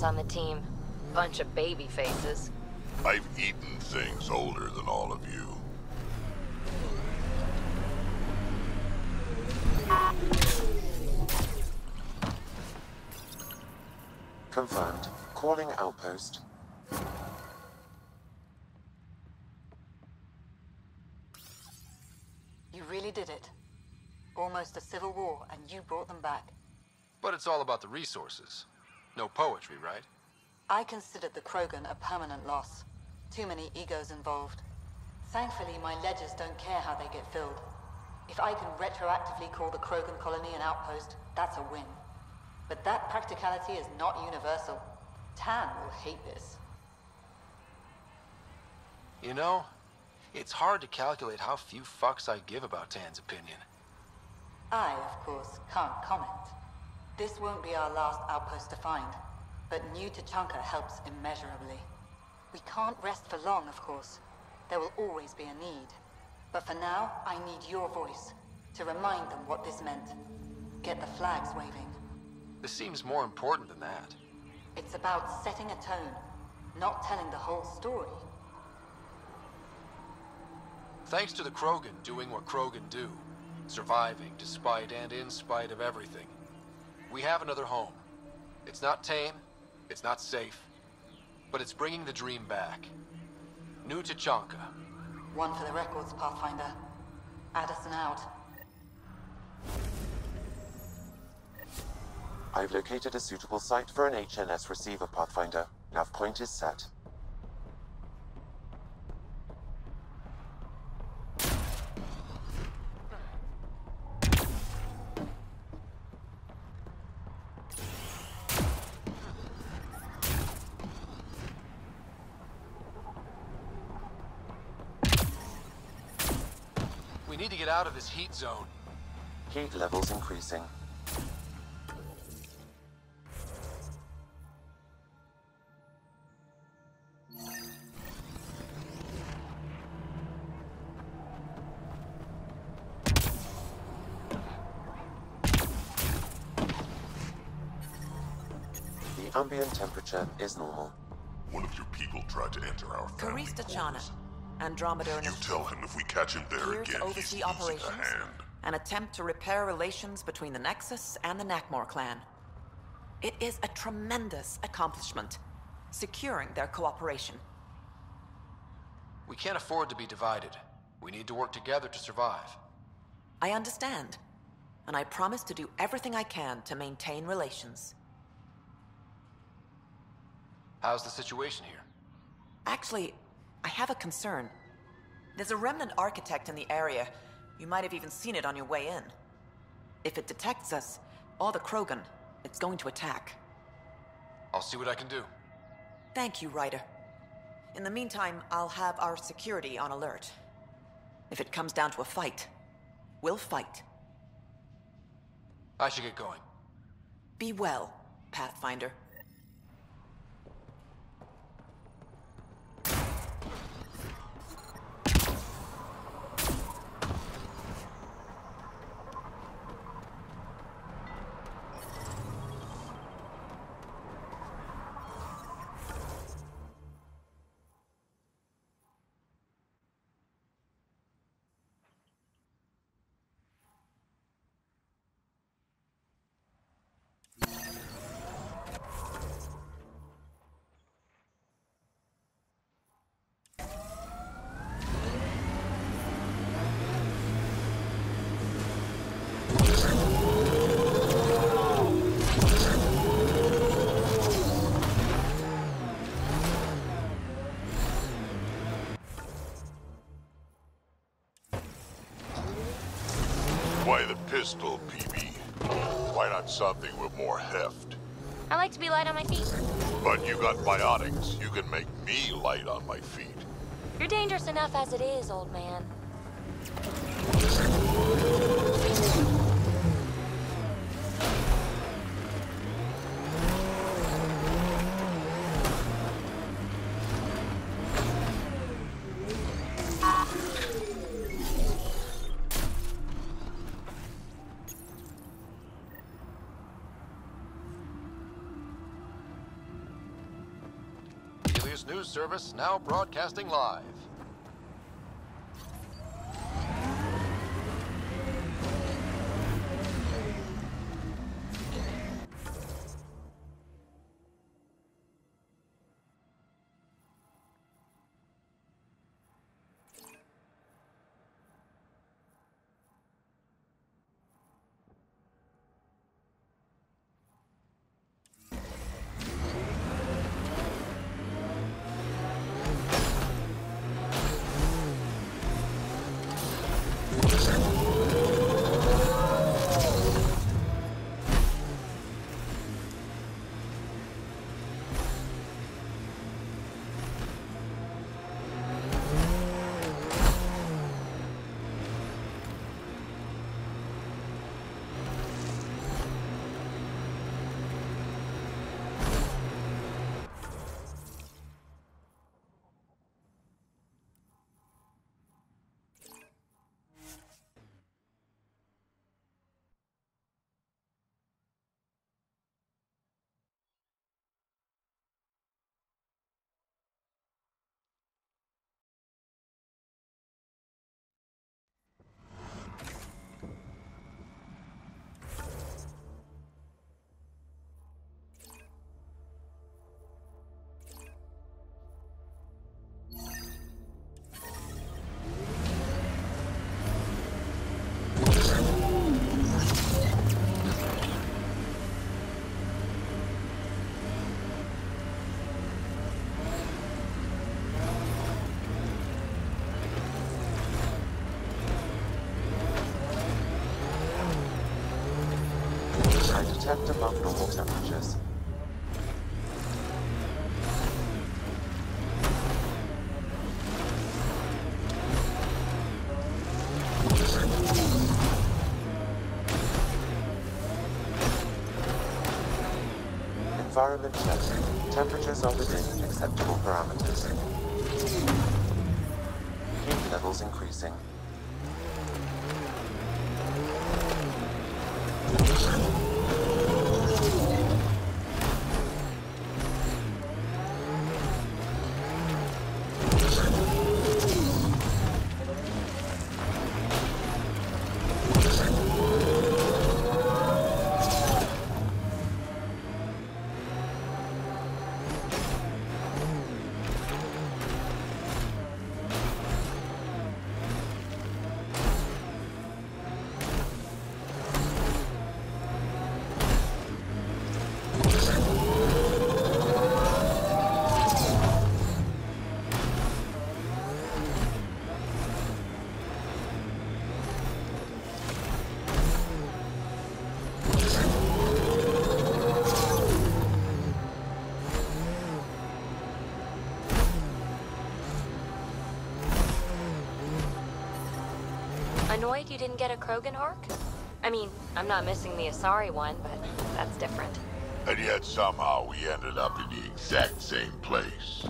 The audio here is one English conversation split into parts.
having on the team. Bunch of baby faces. I've eaten things older than all of you. Confirmed. Calling outpost. You really did it. Almost a civil war, and you brought them back. But it's all about the resources. No poetry, right? I considered the Krogan a permanent loss. Too many egos involved. Thankfully, my ledgers don't care how they get filled. If I can retroactively call the Krogan colony an outpost, that's a win. But that practicality is not universal. Tann will hate this. You know, it's hard to calculate how few fucks I give about Tann's opinion. I, of course, can't comment. This won't be our last outpost to find, but New Tuchanka helps immeasurably. We can't rest for long, of course. There will always be a need. But for now, I need your voice, to remind them what this meant. Get the flags waving. This seems more important than that. It's about setting a tone, not telling the whole story. Thanks to the Krogan doing what Krogan do, surviving despite and in spite of everything. We have another home. It's not tame, it's not safe, but it's bringing the dream back. New Tuchanka. One for the records, Pathfinder. Addison out. I've located a suitable site for an HNS receiver, Pathfinder. Nav point is set. Need to get out of this heat zone. Heat levels increasing. The ambient temperature is normal. One of your people tried to enter our family Karista quarters. Chana, Andromeda and You tell him if we catch him there here again, to he's oversee operations a hand. and attempt to repair relations between the Nexus and the Nakmor clan. It is a tremendous accomplishment, securing their cooperation. We can't afford to be divided. We need to work together to survive. I understand, and I promise to do everything I can to maintain relations. How's the situation here? Actually, I have a concern. There's a remnant architect in the area. You might have even seen it on your way in. If it detects us, all the Krogan, it's going to attack. I'll see what I can do. Thank you, Ryder. In the meantime, I'll have our security on alert. If it comes down to a fight, we'll fight. I should get going. Be well, Pathfinder. Something with more heft? I like to be light on my feet. But you got biotics. You can make me light on my feet. You're dangerous enough as it is, old man. News service now broadcasting live. Environment check. Temperatures are within acceptable parameters. Heat levels increasing. Annoyed you didn't get a Krogan ark? I mean, I'm not missing the Asari one, but that's different. And yet somehow we ended up in the exact same place.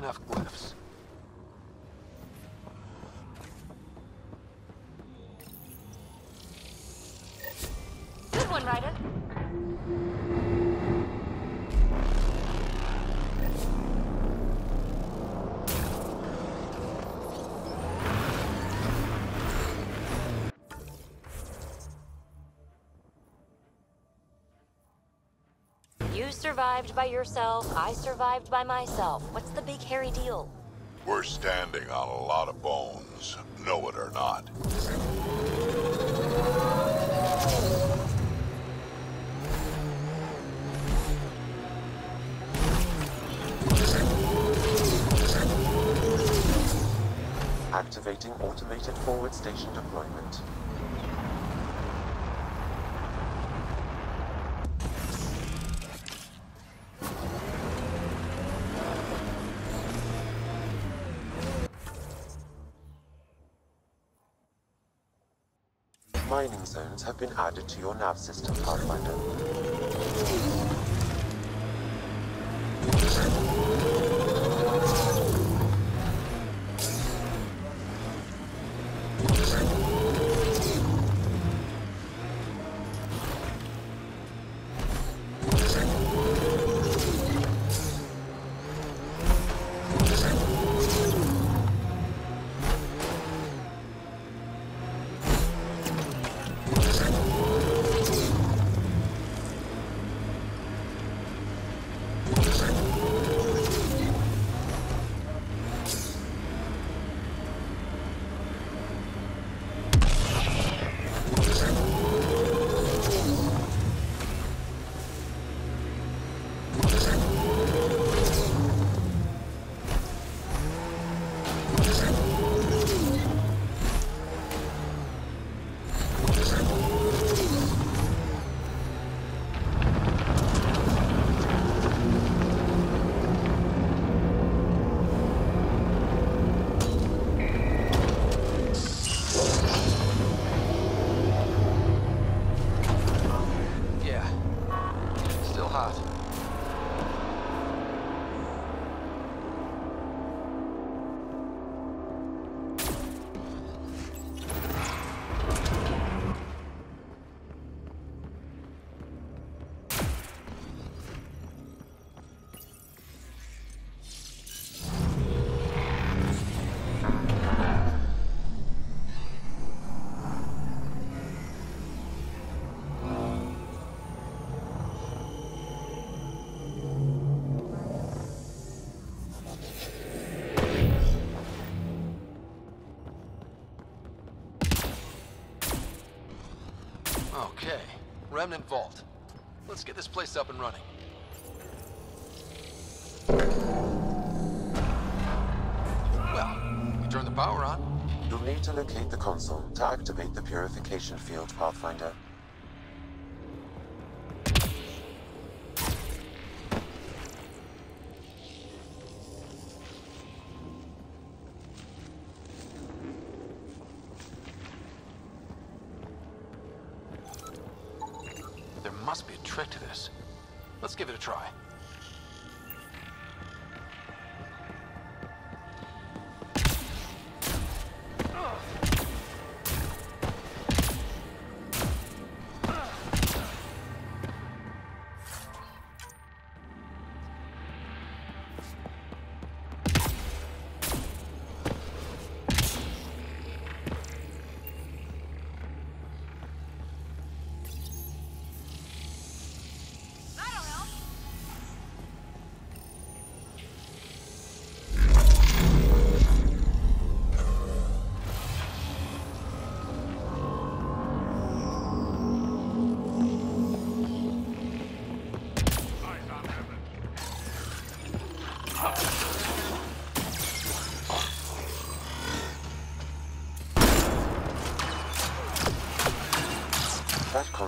Enough survived by yourself, I survived by myself. What's the big hairy deal? We're standing on a lot of bones, know it or not. Activating automated forward station deployment. Mining zones have been added to your nav system, Pathfinder. Okay. Remnant Vault. Let's get this place up and running. Well, we turn the power on. You'll need to locate the console to activate the purification field, Pathfinder.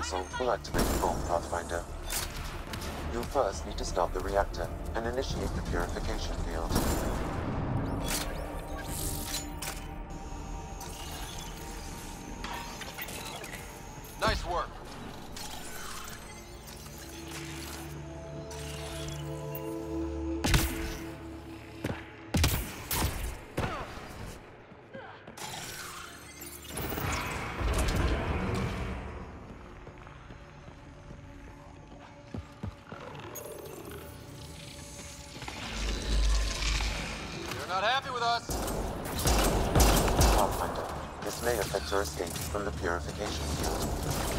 Console will activate the bomb, Pathfinder. You'll first need to start the reactor and initiate the purification field. Not happy with us. Pathfinder, this may affect your escape from the purification field.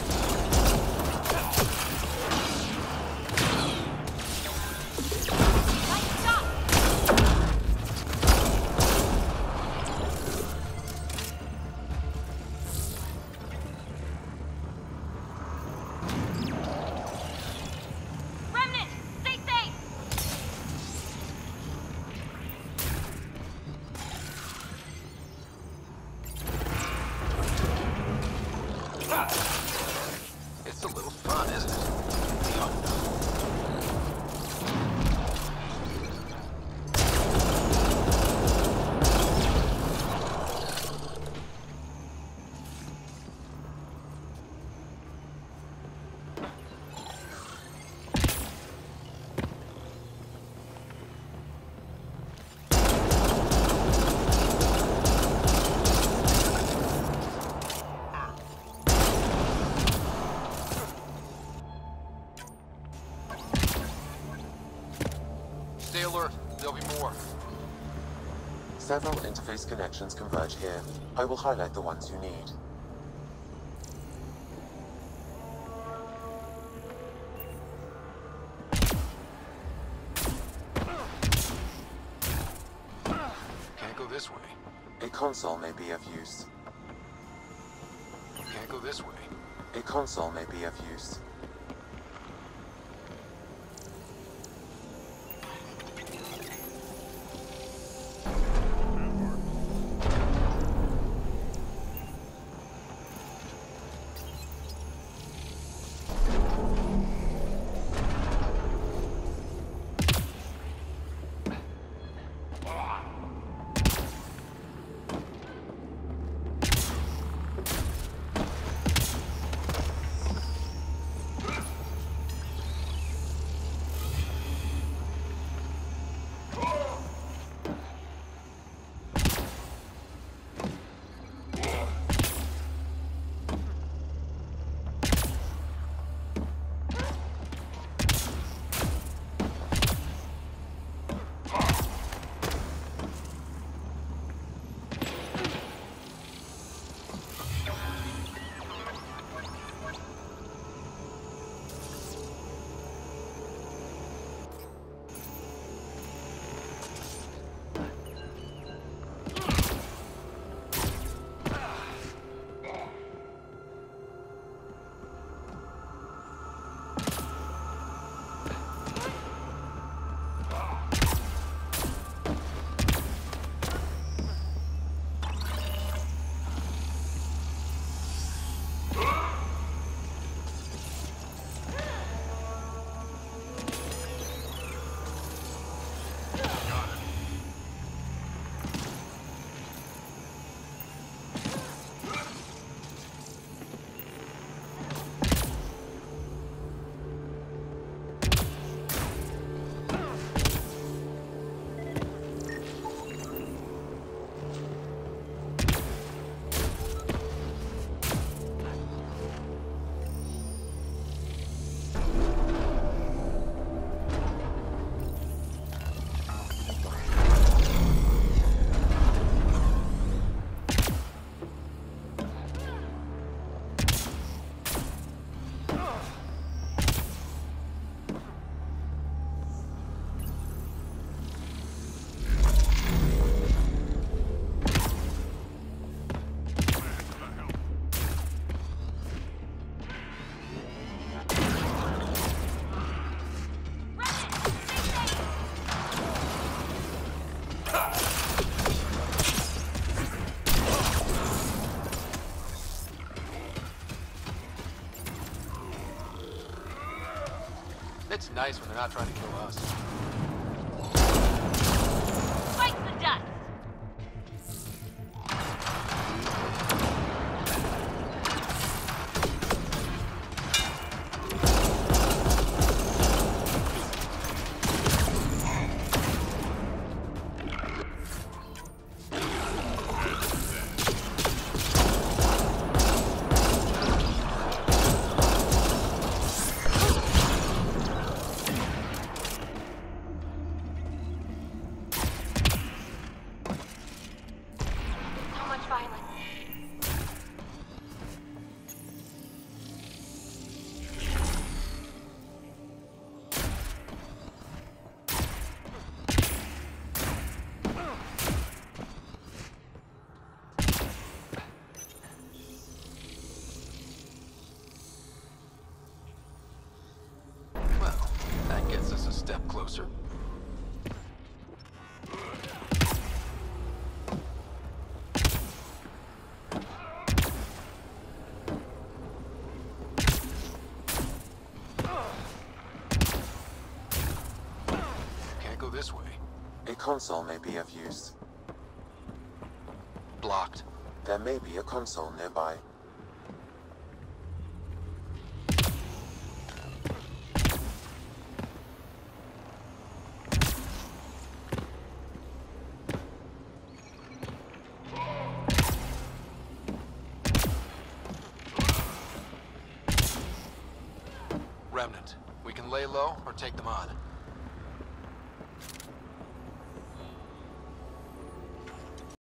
It's a little fun, isn't it? Interface connections converge here. I will highlight the ones you need. Can't go this way. A console may be of use. Can't go this way. A console may be of use. Nice when they're not trying to kill us. A console may be of use. Blocked. There may be a console nearby. Remnant. We can lay low or take them on.